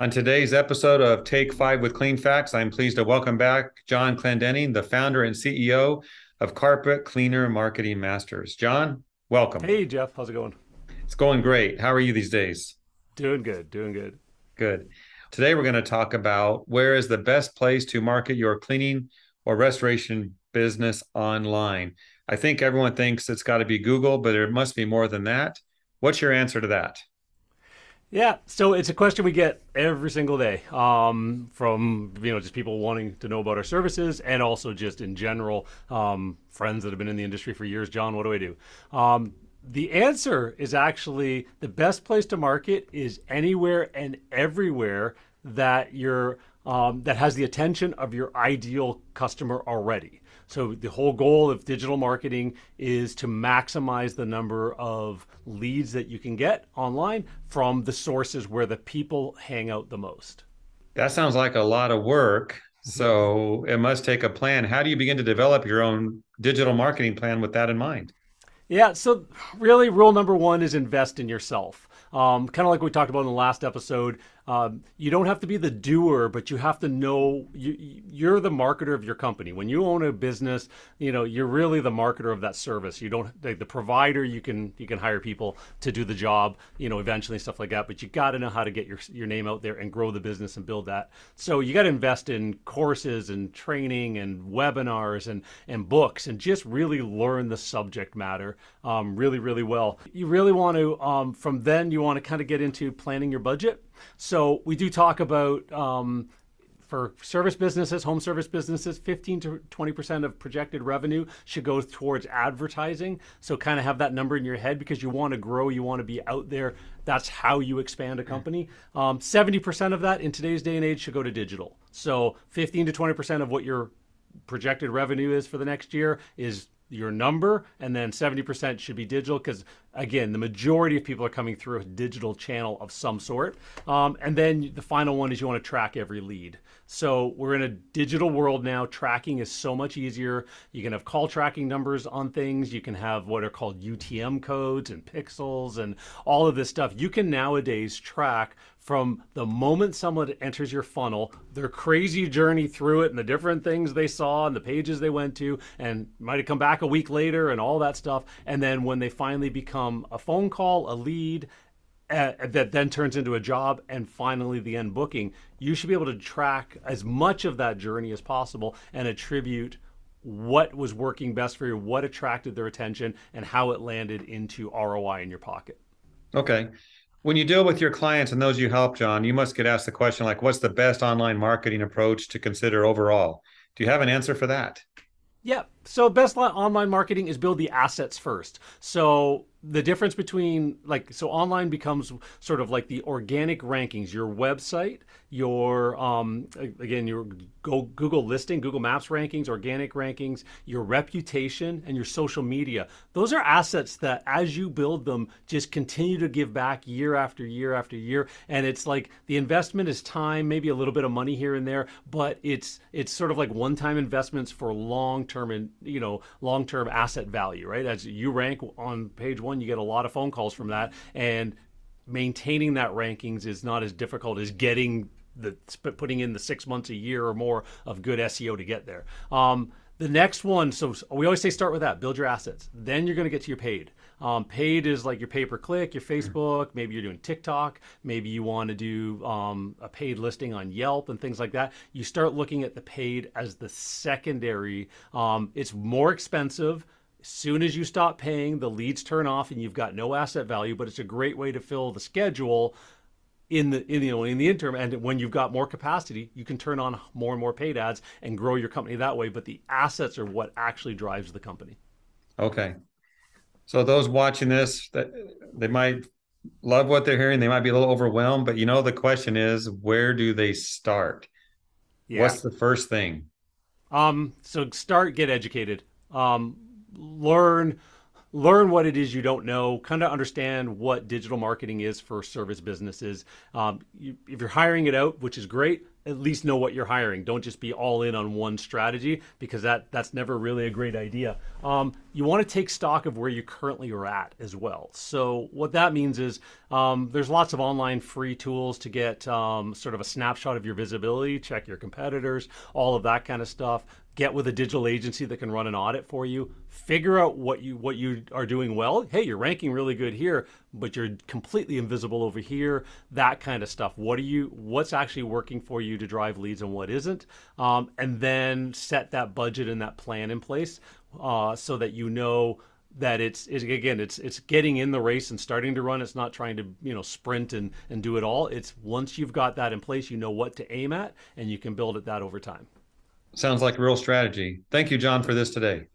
On today's episode of Take Five with Cleanfax, I'm pleased to welcome back John Clendenning, the founder and CEO of Carpet Cleaner Marketing Masters. John, welcome. Hey, Jeff. How's it going? It's going great. How are you these days? Doing good. Doing good. Good. Today, we're going to talk about where is the best place to market your cleaning or restoration business online. I think everyone thinks it's got to be Google, but it must be more than that. What's your answer to that? Yeah, so it's a question we get every single day um, from you know just people wanting to know about our services and also just in general um, friends that have been in the industry for years. John, what do I do? Um, the answer is actually the best place to market is anywhere and everywhere that you're um, that has the attention of your ideal customer already. So the whole goal of digital marketing is to maximize the number of leads that you can get online from the sources where the people hang out the most. That sounds like a lot of work. So it must take a plan. How do you begin to develop your own digital marketing plan with that in mind? Yeah, so really, rule number one is invest in yourself. Um, kind of like we talked about in the last episode, um, you don't have to be the doer, but you have to know you, you're the marketer of your company. When you own a business, you know you're really the marketer of that service. You don't like the provider. You can you can hire people to do the job, you know, eventually stuff like that. But you got to know how to get your your name out there and grow the business and build that. So you got to invest in courses and training and webinars and and books and just really learn the subject matter um, really really well. You really want to um, from then you want to kind of get into planning your budget so we do talk about um, for service businesses, home service businesses, 15 to 20% of projected revenue should go towards advertising. So kind of have that number in your head because you want to grow, you want to be out there. That's how you expand a company. Um, 70% of that in today's day and age should go to digital. So 15 to 20% of what your projected revenue is for the next year is your number, and then 70% should be digital because, again, the majority of people are coming through a digital channel of some sort. Um, and then the final one is you want to track every lead. So we're in a digital world now. Tracking is so much easier. You can have call tracking numbers on things. You can have what are called UTM codes and pixels and all of this stuff. You can nowadays track from the moment someone enters your funnel, their crazy journey through it and the different things they saw and the pages they went to, and might have come back a week later and all that stuff. And then when they finally become a phone call, a lead, uh, that then turns into a job and finally the end booking, you should be able to track as much of that journey as possible and attribute what was working best for you, what attracted their attention, and how it landed into ROI in your pocket. Okay when you deal with your clients and those you help, John, you must get asked the question like, what's the best online marketing approach to consider overall? Do you have an answer for that? Yeah. So best online marketing is build the assets first. So the difference between like so online becomes sort of like the organic rankings your website your um again your go google listing google maps rankings organic rankings your reputation and your social media. Those are assets that as you build them just continue to give back year after year after year. And it's like the investment is time maybe a little bit of money here and there but it's it's sort of like one time investments for long term and you know long term asset value right? As you rank on page one one, you get a lot of phone calls from that, and maintaining that rankings is not as difficult as getting the putting in the six months a year or more of good SEO to get there. Um, the next one, so we always say start with that, build your assets. Then you're going to get to your paid. Um, paid is like your pay per click, your Facebook. Maybe you're doing TikTok. Maybe you want to do um, a paid listing on Yelp and things like that. You start looking at the paid as the secondary. Um, it's more expensive as soon as you stop paying, the leads turn off and you've got no asset value, but it's a great way to fill the schedule in the in, you know in the interim. And when you've got more capacity you can turn on more and more paid ads and grow your company that way. But the assets are what actually drives the company. Okay. So those watching this that they might love what they're hearing. They might be a little overwhelmed but you know the question is where do they start? Yeah. what's the first thing? Um so start get educated. Um learn learn what it is you don't know, kind of understand what digital marketing is for service businesses. Um, you, if you're hiring it out, which is great, at least know what you're hiring. Don't just be all in on one strategy because that that's never really a great idea. Um, you want to take stock of where you currently are at as well. So what that means is um, there's lots of online free tools to get um, sort of a snapshot of your visibility, check your competitors, all of that kind of stuff get with a digital agency that can run an audit for you figure out what you what you are doing well. Hey you're ranking really good here but you're completely invisible over here that kind of stuff. What are you what's actually working for you to drive leads and what isn't? Um, and then set that budget and that plan in place uh, so that you know that it's, it's again it's it's getting in the race and starting to run. It's not trying to you know sprint and and do it all. It's once you've got that in place you know what to aim at and you can build at that over time Sounds like real strategy. Thank you, John, for this today.